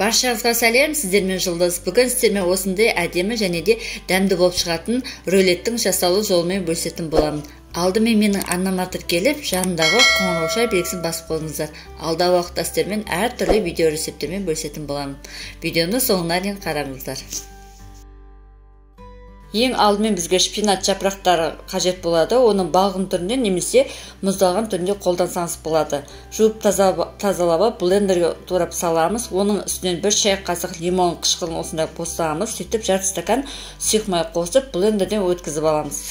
баршаңызға сәлем. Сіздермен жұлдыз бүгін сіздермен осындай әдемі және де дәмді болып шығатын рулеттің жасалу жолымен бөлісетін боламын. Алдымен менің арнама тіркеліп жанындағы қоңыраушай белгісін басып қойыңыздар. Алдағы уақытта сіздермен әртүрлі видео рецепттермен бөлісетін боламын. Видеоны соңына дейін қараңыздар. Ең алдымен бізге шпинат жапырақтары қажет болады. Оны балғын түрінде немесе мұздалған түрінде қолдансаңыз болады. Жуып тазалап алып блендерге турап саламыз. Оның үстінен бір шай қасық лимон қышқылын осындай қосамыз сөйтіп жарты стакан сұйық май қосып блендерден өткізіп аламыз.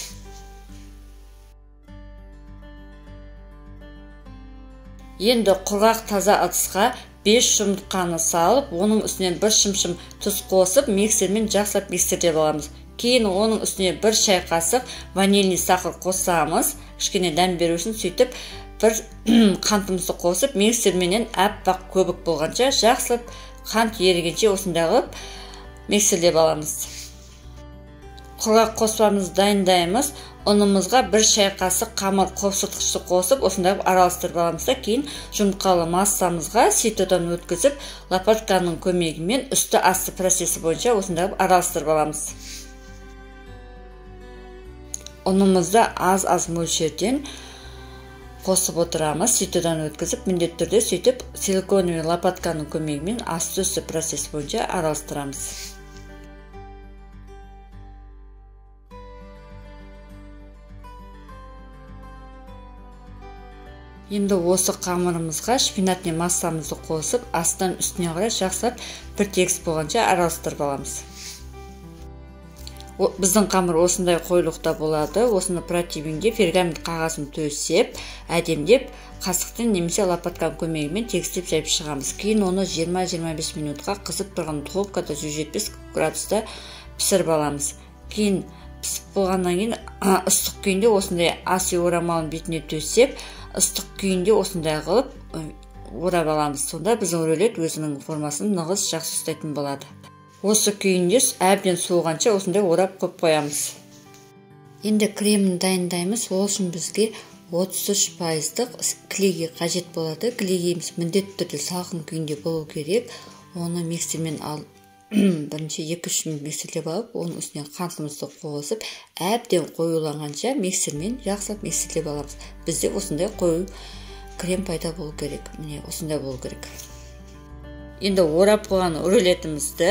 Енді құрғақ таза ыдысқа 5 жұмыртқаны салып оның үстінен бір шымшым тұз қосып миксермен жақсылап миксерлеп аламыз кейін оның үстіне бір шай қасық ванильный сахар қосамыз. Кішкене дәм беру үшін сөйтіп бір қантымызды қосып миксерменен аппақ көбік болғанша жақсылап қант ерігенше осындай қылып миксерлеп аламыз құрғақ қоспамызды дайындаймыз. Ұнымызға бір шай қасық қамыр қопсытқышты қосып осындай араластырып аламыз да кейін жұмыртқалы массамызға ситодан өткізіп лопатканың көмегімен үсті асты процесі бойынша осындай араластырып аламыз. Ұнымызды аз аз мөлшерден қосып отырамыз. Ситодан өткізіп міндетті түрде сөйтіп силиконовый лопатканың көмегімен асты үсті процесс бойынша араластырамыз. Енді осы қамырымызға шпинатный массамызды қосып астынан үстіне қарай жақсылап бір тегіс болғанша араластырып аламыз. Біздің қамыр осындай қоюлықта болады. Осыны противенге пергамент қағазын төсеп әдемдеп қасықпен немесе лопатканың көмегімен тегістеп жайып шығамыз. Кейін оны 20-25 минутқа қызып тұрған духовкада 170 градуста пісіріп аламыз. Кейін пісіп болғаннан кейін ыстық күйінде осындай ас үй орамалын бетіне төсеп ыстық күйінде осындай қылып орап аламыз. Сонда біздің рулет өзінің формасын нығыз жақсы ұстайтын болады. Осы күйінде әбден суығанша осындай орап қойып қоямыз. Енді кремін дайындаймыз. Ол үшін бізге 33 пайыздық клейгей қажет болады. Клейгейіміз міндетті түрде салқын күйінде болу керек. Оны миксермен бірінші екі үш минут миксерлеп алып оның үстіне қантымызды қосып әбден қоюланғанша миксермен жақсылап миксерлеп аламыз. Бізде осындай қою крем пайда болу керек. Міне осындай болу керек. Енді орап қойған рулетімізді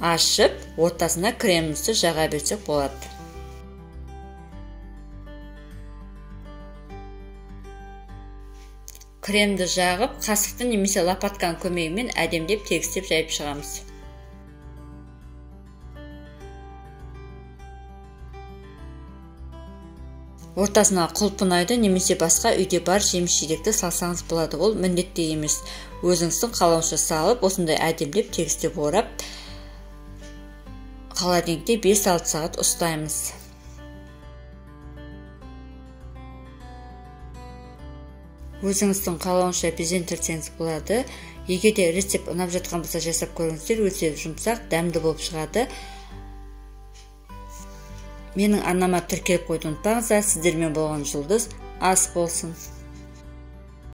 ашып ортасына кремімізді жаға берсек болады. Кремді жағып қасықтың немесе лопатканың көмегімен әдемдеп тегістеп жайып шығамыз. Ортасына құлпынайды немесе басқа үйде бар жеміс жидекті салсаңыз болады. Ол міндетті емес. Өзіңіздің қалауынша салып осындай әдемдеп тегістеп орап холодильникте 5-6 сағат ұстаймыз. Өзіңіздің қалауынша безендірсеңіз болады. Егер де рецепт ұнап жатқан болса жасап көріңіздер. Өте жұмсақ дәмді болып шығады. Менің арнама тіркеліп қойды ұмытпаңыздар сіздермен болған жұлдыз ас болсын.